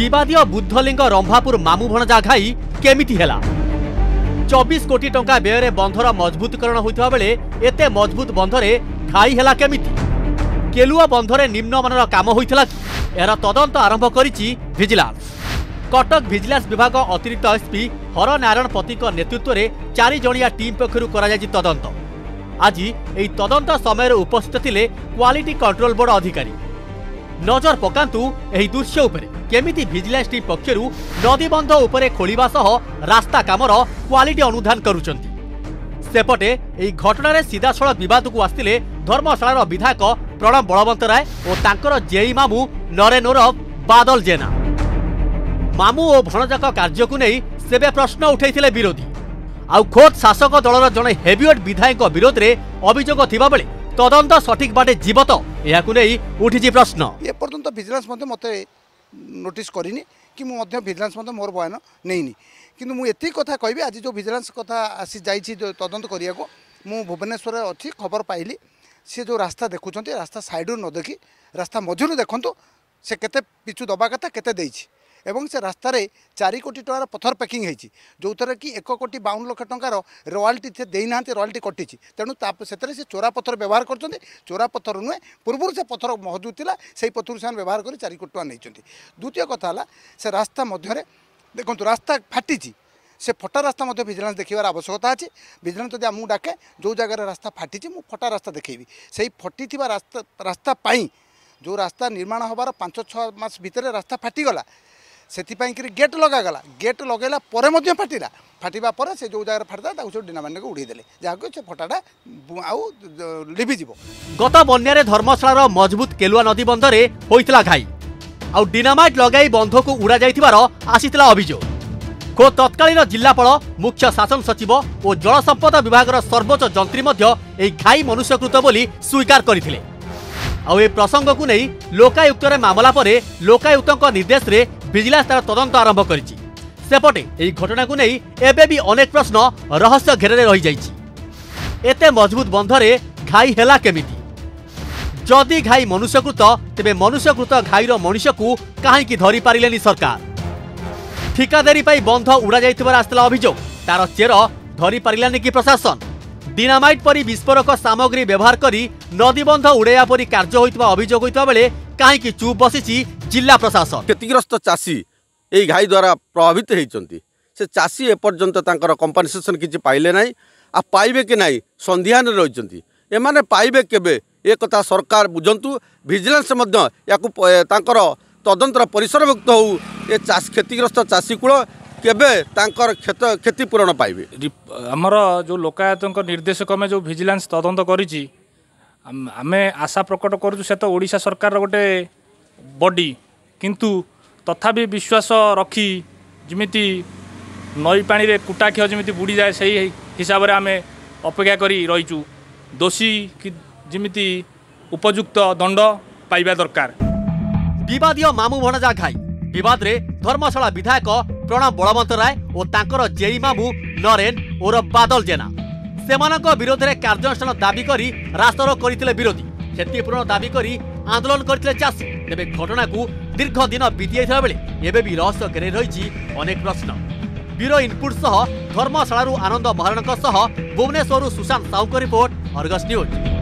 ବିବାଦୀୟ ବୁଦ୍ଧଲିଙ୍ଗ ରମ୍ଭାପୁର ମାମୁଭଣଜା ଘାଇ କେମିତି ହେଲା ଚବିଶ କୋଟି ଟଙ୍କା ବ୍ୟୟରେ ବନ୍ଧର ମଜବୁତକରଣ ହୋଇଥିବା ବେଳେ ଏତେ ମଜବୁତ ବନ୍ଧରେ ଘାଇ ହେଲା କେମିତି କେଲୁଅ ବନ୍ଧରେ ନିମ୍ନମାନର କାମ ହୋଇଥିଲା କି ଏହାର ତଦନ୍ତ ଆରମ୍ଭ କରିଛି ଭିଜିଲାନ୍ସ କଟକ ଭିଜିଲାନ୍ସ ବିଭାଗ ଅତିରିକ୍ତ ଏସ୍ପି ହରନାରାୟଣ ପତିଙ୍କ ନେତୃତ୍ୱରେ ଚାରିଜଣିଆ ଟିମ୍ ପକ୍ଷରୁ କରାଯାଇଛି ତଦନ୍ତ ଆଜି ଏହି ତଦନ୍ତ ସମୟରେ ଉପସ୍ଥିତ ଥିଲେ କ୍ୱାଲିଟି କଣ୍ଟ୍ରୋଲ ବୋର୍ଡ ଅଧିକାରୀ নজর পকাতু এই দৃশ্য উপরে কেমিটি ভিজিলান্স টিম পক্ষর নদীবন্ধ উপরে খোলা সহ রাস্তা কামর কোয়ালিটি অনুধান করুচার সেপটে এই ঘটনার সিধাসল বিবাদক আসলে ধর্মশালার বিধায়ক প্রণব বলবন্ত রায় ও তাঁর জেই মামু নরেন ওরফ বাদল জেনা মামু ও ভণজাক কার্যক সেবে প্রশ্ন উঠাই বিরোধী আউ খোদ শাসক দলর জন হেভিওয়েট বিধায়ক বিরোধে অভিযোগ থাকবে তদন্ত সঠিক বাটে যাব তো এখন নেই উঠিছে প্রশ্ন এপর্যন্ত ভিজিলান্স মতো নোটিস করিনি কি মু ভিজিলান্স মতো মোর বয়ান নেইনি কিন্তু মু এত কথা কবি আজ যে ভিজিলান্স কথা আসি যাই তদন্ত করা মু ভুবনেশ্বর অছি খবর পাইলি সি যে রাস্তা দেখুম রাস্তা সাইড্রু নদেখি রাস্তা মঝিরু দেখুন সে কেতে পিছু দবা কথা কেতে দিয়েছে এবং ସେ ରାସ୍ତାରେ ଚାରି କୋଟି ଟଙ୍କାର ପଥର ପ୍ୟାକିଂ ହେଇଛି ଯେଉଁଥିରେ କି ଏକ କୋଟି ବାଉନ ଲକ୍ଷ ଟଙ୍କାର ରୟାଲ୍ଟି ସେ ଦେଇନାହାନ୍ତି ରୟାଲ୍ଟି କଟିଛି ତେଣୁ ତା ସେଥିରେ ସେ ଚୋରା ପଥର ବ୍ୟବହାର କରୁଛନ୍ତି ଚୋରା ପଥର ନୁହେଁ ପୂର୍ବରୁ ସେ ପଥର ମହଜୁଦ ଥିଲା ସେହି ପଥରକୁ ସେମାନେ ବ୍ୟବହାର କରି ଚାରି କୋଟି ଟଙ୍କା ନେଇଛନ୍ତି ଦ୍ୱିତୀୟ କଥା ହେଲା ସେ ରାସ୍ତା ମଧ୍ୟରେ ଦେଖନ୍ତୁ ରାସ୍ତା ଫାଟିଛି সে ফটা রাস্তা মধ্যে ভিজিলান্স দেখার আবশ্যকতা আছে ভিজিলান্স যদি আমি ডাকে যে জায়গার রাস্তা ফাটিছে মু ফটা রাস্তা দেখেবি সেই ফটি রাস্তা রাস্তা পাই যে রাস্তা নির্মাণ হবার পাঁচ ছ মাস ভিতরে রাস্তা ফাটিগলা गेट लगागलागला फाटा उहाँको गत बन्यार धर्मशाला मजबुत केलुआ नदी बन्धर घर डिनट लगै बन्धक उडाइथ अभियोग खो तत्कालीन शासन सचिव जल सम्पद विभाग र सर्वोच्च जी घाई मनुष्यकृत बोली स्वीकार गरि मामला कुराले ममलाप निर्देश निर्देशले ভিজিলান্স তার তদন্ত আরম্ভ করেছে সেপটে এই ঘটনা নেই এবে বি অনেক প্রশ্ন রহস্য ঘেরে যাই এতে মজবুত বন্ধরে ঘাই হেলা কেমিতি যদি ঘাই মনুষ্যকৃত তেমন মনুষ্যকৃত ঘাইর মনুষ্যক কাহিকি ধরিপারে পারিলেনি সরকার ঠিকাদারি পাই বন্ধ উড়া যাইতিবার আসিলা অভিযোগ তার চের ধরিপারে পারিলানি কি প্রশাসন ডিনামাইট পরি বিস্ফোরক সামগ্রী ব্যবহার করে নদীবন্ধ উড়াইয়া পরি কার্য হয়ে অভিযোগ হয়ে କାହିଁକି ଚୁପ୍ ବସିଛି ଜିଲ୍ଲା ପ୍ରଶାସନ କ୍ଷତିଗ୍ରସ୍ତ ଚାଷୀ ଏହି ଘାଇ ଦ୍ୱାରା ପ୍ରଭାବିତ ହୋଇଛନ୍ତି ସେ ଚାଷୀ ଏପର୍ଯ୍ୟନ୍ତ ତାଙ୍କର କମ୍ପନସେସନ୍ କିଛି ପାଇଲେ ନାହିଁ ଆଉ ପାଇବେ କି ନାହିଁ ସନ୍ଧିହାନରେ ରହିଛନ୍ତି ଏମାନେ ପାଇବେ କେବେ ଏ କଥା ସରକାର ବୁଝନ୍ତୁ ଭିଜିଲାନ୍ସ ମଧ୍ୟ ୟାକୁ ତାଙ୍କର ତଦନ୍ତର ପରିସରଭୁକ୍ତ ହେଉ ଏ କ୍ଷତିଗ୍ରସ୍ତ ଚାଷୀକୂଳ କେବେ ତାଙ୍କର କ୍ଷତ କ୍ଷତିପୂରଣ ପାଇବେ ଆମର ଯେଉଁ ଲୋକାୟତଙ୍କ ନିର୍ଦ୍ଦେଶ କ୍ରମେ ଯେଉଁ ଭିଜିଲାନ୍ସ ତଦନ୍ତ କରିଛି ଆମେ ଆଶା ପ୍ରକଟ କରୁଛୁ ସେ ତ ଓଡ଼ିଶା ସରକାରର ଗୋଟେ ବଡ଼ି କିନ୍ତୁ ତଥାପି ବିଶ୍ୱାସ ରଖି ଯେମିତି ନଈ ପାଣିରେ କୁଟାକ୍ଷୀୟ ଯେମିତି ବୁଡ଼ିଯାଏ ସେଇ ହିସାବରେ ଆମେ ଅପେକ୍ଷା କରି ରହିଛୁ ଦୋଷୀ ଯେମିତି ଉପଯୁକ୍ତ ଦଣ୍ଡ ପାଇବା ଦରକାର ବିବାଦୀୟ ମାମୁଁ ଭଣଜା ଘାଇ ବିବାଦରେ ଧର୍ମଶାଳା ବିଧାୟକ ପ୍ରଣବ ବଳବନ୍ତ ରାୟ ଓ ତାଙ୍କର ଜେଇ ମାମୁଁ ନରେନ ଓରଫ ବାଦଲ ଜେନା ସେମାନଙ୍କ ବିରୋଧରେ କାର୍ଯ୍ୟାନୁଷ୍ଠାନ ଦାବି କରି ରାସ୍ତାର କରିଥିଲେ ବିରୋଧୀ କ୍ଷତିପୂରଣ ଦାବି କରି ଆନ୍ଦୋଳନ କରିଥିଲେ ଚାଷୀ ତେବେ ଘଟଣାକୁ ଦୀର୍ଘ ଦିନ ବିତିଯାଇଥିବା ବେଳେ ଏବେ ବି ରହସ୍ୟ ଘେରାଇ ରହିଛି ଅନେକ ପ୍ରଶ୍ନ ବ୍ୟୁରୋ ଇନପୁଟ ସହ ଧର୍ମଶାଳାରୁ ଆନନ୍ଦ ମହାରଣଙ୍କ ସହ ଭୁବନେଶ୍ୱରରୁ ସୁଶାନ୍ତ ସାହୁଙ୍କ ରିପୋର୍ଟ ଅର୍ଗସ୍ ନ୍ୟୁଜ୍